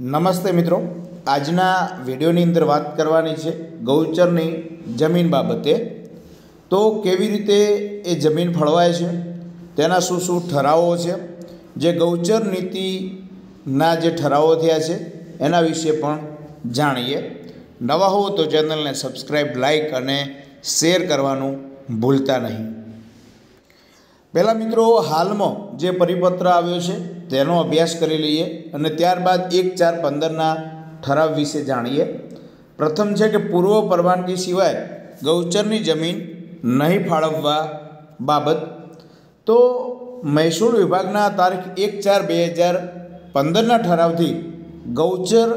નમસ્તે મિત્રો. આજના વિડીયોની અંદર વાત કરવાની છે ગૌચરની જમીન બાબતે. તો કેવી રીતે એ જમીન ફળવાય છે? તેના શું શું ઠરાવો છે? જે ગૌચર નીતિના જે ઠરાવો થયા છે, એના વિશે પણ જાણીએ. નવા હો તો ચેનલને સબસ્ક્રાઈબ લાઇક અને શેર કરવાનું ભૂલતા નહીં. પહેલાં મિત્રો, હાલમાં જે પરિપત્ર આવ્યો છે તેનો અભ્યાસ કરી લઈએ અને ત્યારબાદ એક ચાર પંદરના ઠરાવ વિશે જાણીએ. પ્રથમ છે કે પૂર્વ પરવાનગી સિવાય ગૌચરની જમીન નહીં ફાળવવા બાબત. તો મહેસૂલ વિભાગના તારીખ એક ચાર બે હજાર પંદરના ઠરાવથી ગૌચર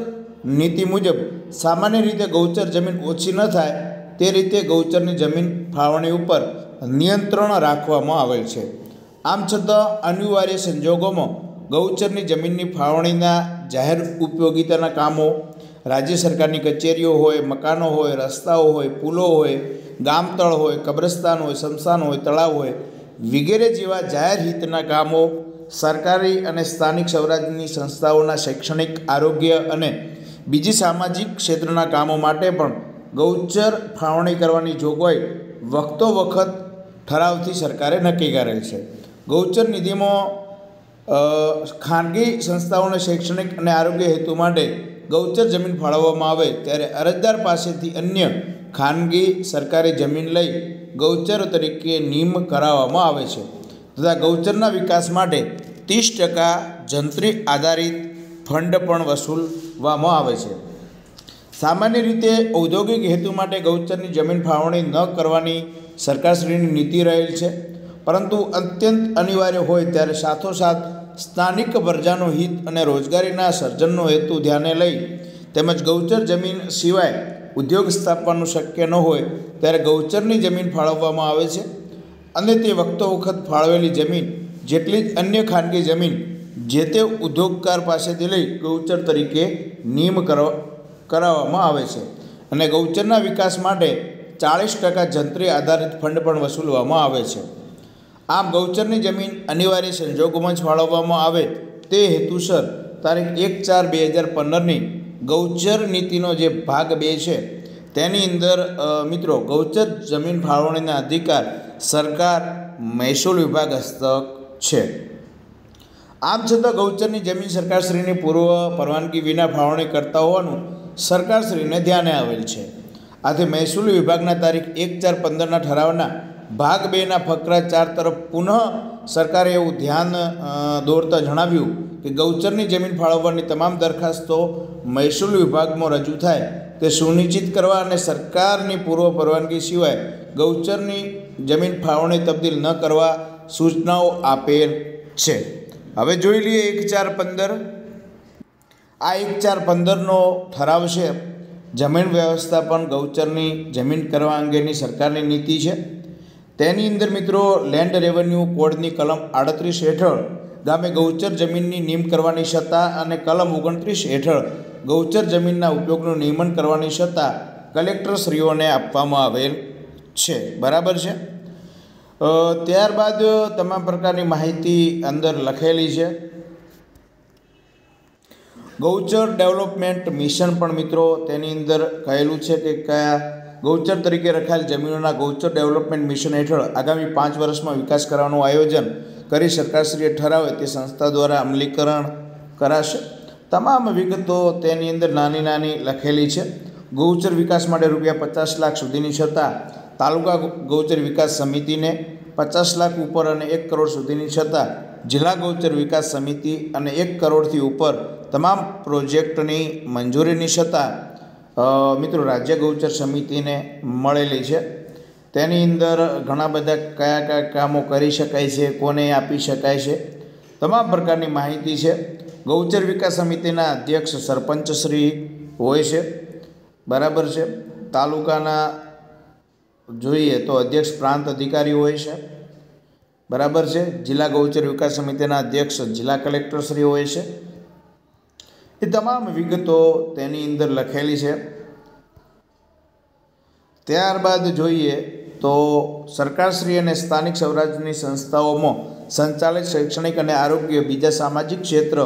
નીતિ મુજબ સામાન્ય રીતે ગૌચર જમીન ઓછી ન થાય તે રીતે ગૌચરની જમીન ફાળવણી ઉપર નિયંત્રણ રાખવામાં આવેલ છે. આમ છતાં અનિવાર્ય સંજોગોમાં ગૌચરની જમીનની ફાળવણીના જાહેર ઉપયોગિતાના કામો, રાજ્ય સરકારની કચેરીઓ હોય, મકાનો હોય, રસ્તાઓ હોય, પુલો હોય, ગામતળ હોય, કબ્રસ્તાન હોય, શમશાન હોય, તળાવ હોય, વગેરે જેવા જાહેર હિતના કામો સરકારી અને સ્થાનિક સ્વરાજ્યની સંસ્થાઓના શૈક્ષણિક, આરોગ્ય અને બીજી સામાજિક ક્ષેત્રના કામો માટે પણ ગૌચર ફાળવણી કરવાની જોગવાઈ વખતો વખત ઠરાવથી સરકારે નક્કી કરેલ છે. ગૌચર નિધિમાં ખાનગી સંસ્થાઓને શૈક્ષણિક અને આરોગ્ય હેતુ માટે ગૌચર જમીન ફાળવવામાં આવે ત્યારે અરજદાર પાસેથી અન્ય ખાનગી સરકારી જમીન લઈ ગૌચર તરીકે નિયમ કરાવવામાં આવે છે. તથા ગૌચરના વિકાસ માટે ત્રીસ ટકા જંત્રી આધારિત ફંડ પણ વસૂલવામાં આવે છે. સામાન્ય રીતે ઔદ્યોગિક હેતુ માટે ગૌચરની જમીન ફાળવણી ન કરવાની સરકારશ્રીની નીતિ રહેલ છે. પરંતુ અત્યંત અનિવાર્ય હોય ત્યારે સાથોસાથ સ્થાનિક પ્રજાનું હિત અને રોજગારીના સર્જનનો હેતુ ધ્યાને લઈ તેમજ ગૌચર જમીન સિવાય ઉદ્યોગ સ્થાપવાનું શક્ય ન હોય ત્યારે ગૌચરની જમીન ફાળવવામાં આવે છે. અને તે વખતો વખત ફાળવેલી જમીન જેટલી જ અન્ય ખાનગી જમીન જે તે ઉદ્યોગકાર પાસેથી લઈ ગૌચર તરીકે નિયમ કરવા કરાવવામાં આવે છે. અને ગૌચરના વિકાસ માટે ચાળીસ ટકા જંત્રી આધારિત ફંડ પણ વસૂલવામાં આવે છે. આમ ગૌચરની જમીન અનિવાર્ય સંજોગોમાં જ ફાળવવામાં આવે તે હેતુસર તારીખ એક ચાર બે હજાર પંદરની ગૌચર નીતિનો જે ભાગ બે છે, તેની અંદર મિત્રો, ગૌચર જમીન ફાળવણીના અધિકાર સરકાર, મહેસૂલ વિભાગ હસ્તક છે. આમ છતાં ગૌચરની જમીન સરકારશ્રીની પૂર્વ પરવાનગી વિના ફાળવણી કરતા હોવાનું સરકારશ્રીને ધ્યાને આવેલ છે. આથી મહેસૂલ વિભાગના તારીખ એક ચાર પંદરના ઠરાવના ભાગ બેના ફકરા ચાર તરફ પુનઃ સરકારે એવું ધ્યાન દોરતા જણાવ્યું કે ગૌચરની જમીન ફાળવવાની તમામ દરખાસ્તો મહેસૂલ વિભાગમાં રજૂ થાય. તે સુનિશ્ચિત કરવા અને સરકારની પૂર્વ પરવાનગી સિવાય ગૌચરની જમીન ફાળવણી તબદીલ ન કરવા સૂચનાઓ આપેલ છે. હવે જોઈ લઈએ એક ચાર પંદર. આ એક ચાર પંદરનો ઠરાવ છે. જમીન વ્યવસ્થાપન ગૌચરની જમીન કરવા અંગેની સરકારની નીતિ છે. તેની અંદર મિત્રો લેન્ડ રેવન્યુ કોડની કલમ આડત્રીસ હેઠળ, ગામે ગૌચર જમીનની નિયમ કરવાની સત્તા અને કલમ ઓગણત્રીસ હેઠળ ગૌચર જમીનના ઉપયોગનું નિયમન કરવાની સત્તા કલેક્ટરશ્રીઓને આપવામાં આવેલ છે. બરાબર છે? ત્યારબાદ તમામ પ્રકારની માહિતી અંદર લખેલી છે. ગૌચર ડેવલપમેન્ટ મિશન પણ મિત્રો તેની અંદર કહેલું છે કે કયા ગૌચર તરીકે રખાયેલ જમીનોના ગૌચર ડેવલપમેન્ટ મિશન હેઠળ આગામી પાંચ વર્ષમાં વિકાસ કરવાનું આયોજન કરી સરકારશ્રીએ ઠરાવે તે સંસ્થા દ્વારા અમલીકરણ કરાશે. તમામ વિગતો તેની અંદર નાની નાની લખેલી છે. ગૌચર વિકાસ માટે રૂપિયા પચાસ લાખ સુધીની છતાં તાલુકા ગૌચર વિકાસ સમિતિને પચાસ લાખ ઉપર અને એક કરોડ સુધીની છતાં જિલ્લા ગૌચર વિકાસ સમિતિ અને એક કરોડથી ઉપર તમામ પ્રોજેક્ટની મંજૂરીની છતાં મિત્રો, રાજ્ય ગૌચર સમિતિને મળેલી છે. તેની અંદર ઘણા બધા કયા કયા કામો કરી શકાય છે, કોને આપી શકાય છે, તમામ પ્રકારની માહિતી છે. ગૌચર વિકાસ સમિતિના અધ્યક્ષ સરપંચશ્રી હોય છે, બરાબર છે. તાલુકાના જોઈએ તો અધ્યક્ષ પ્રાંત અધિકારી હોય છે, બરાબર છે. જિલ્લા ગૌચર વિકાસ સમિતિના અધ્યક્ષ જિલ્લા કલેક્ટરશ્રી હોય છે. એ તમામ વિગતો તેની અંદર લખેલી છે. ત્યારબાદ જોઈએ તો સરકારશ્રી અને સ્થાનિક સ્વરાજ્યની સંસ્થાઓમાં સંચાલિત શૈક્ષણિક અને આરોગ્ય બીજા સામાજિક ક્ષેત્ર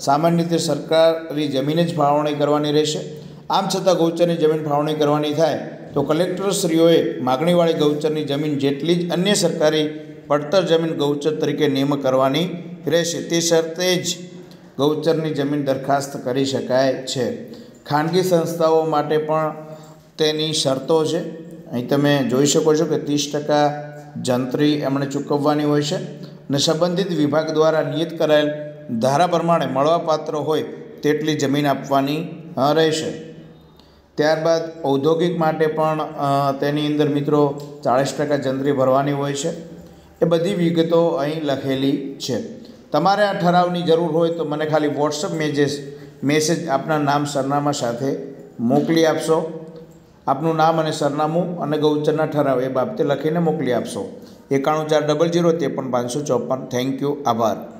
સામાન્ય રીતે સરકારી જમીને જ ફાળવણી કરવાની રહેશે. આમ છતાં ગૌચરની જમીન ફાળવણી કરવાની થાય તો કલેક્ટરશ્રીઓએ માગણીવાળી ગૌચરની જમીન જેટલી જ અન્ય સરકારી પડતર જમીન ગૌચર તરીકે નિયમ કરવાની રહેશે. તે શરતે જ ગૌચરની જમીન દરખાસ્ત કરી શકાય છે. ખાનગી સંસ્થાઓ માટે પણ તેની શરતો છે. અહીં તમે જોઈ શકો છો કે ત્રીસ ટકા જંત્રી એમણે ચૂકવવાની હોય છે અને સંબંધિત વિભાગ દ્વારા નિયત કરાયેલ ધારા પ્રમાણે મળવાપાત્ર હોય તેટલી જમીન આપવાની રહેશે. ત્યારબાદ ઔદ્યોગિક માટે પણ તેની અંદર મિત્રો ચાળીસ ટકા જંત્રી ભરવાની હોય છે. એ બધી વિગતો અહીં લખેલી છે. તમારે આ ઠરાવની જરૂર હોય તો મને ખાલી વોટ્સઅપ મેજેસ મેસેજ આપના નામ સરનામા સાથે મોકલી આપશો. આપનું નામ અને સરનામું અને ગૌચરના ઠરાવ એ બાબતે લખીને મોકલી આપશો. એકાણું ચાર ડબલ જીરો ત્રેપન પાંચસો ચોપન. થેન્ક યુ આભાર.